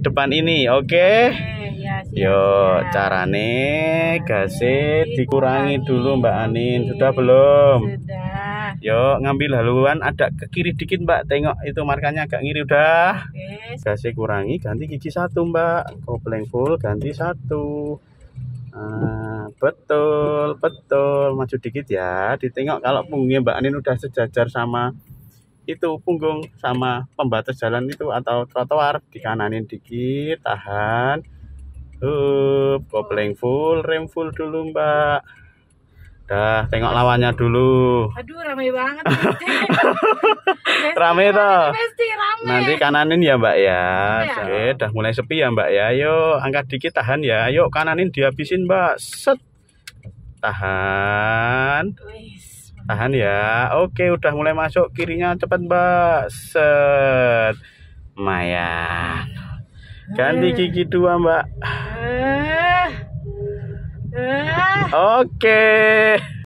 depan ini oke Oke, ya, siap, Yo, siap. carane gasnya dikurangi dulu Mbak Anin. Sudah belum? Sudah. Yo, ngambil haluan ada ke kiri dikit Mbak. Tengok itu markanya agak ngiri udah. Oke, Gasnya kurangi, ganti gigi satu Mbak. Kopling full, ganti satu. Nah, betul, betul. Maju dikit ya. Ditengok kalau punggungnya Mbak Anin udah sejajar sama itu punggung sama pembatas jalan itu atau trotoar dikananin dikit tahan. Hup, kopling full, rem full dulu mbak. Dah, tengok lawannya dulu. Aduh, ramai banget. Rame toh? Nanti kananin ya mbak ya. Ya. Oke, dah mulai sepi ya mbak ya. Ayo, angkat dikit tahan ya. Ayo, kananin dihabisin mbak. Set. Tahan. Tahan ya. Oke, udah mulai masuk kirinya cepet, Mbak. Set. Lumayan. Ganti gigi dua, Mbak. Eh. Eh. Oke.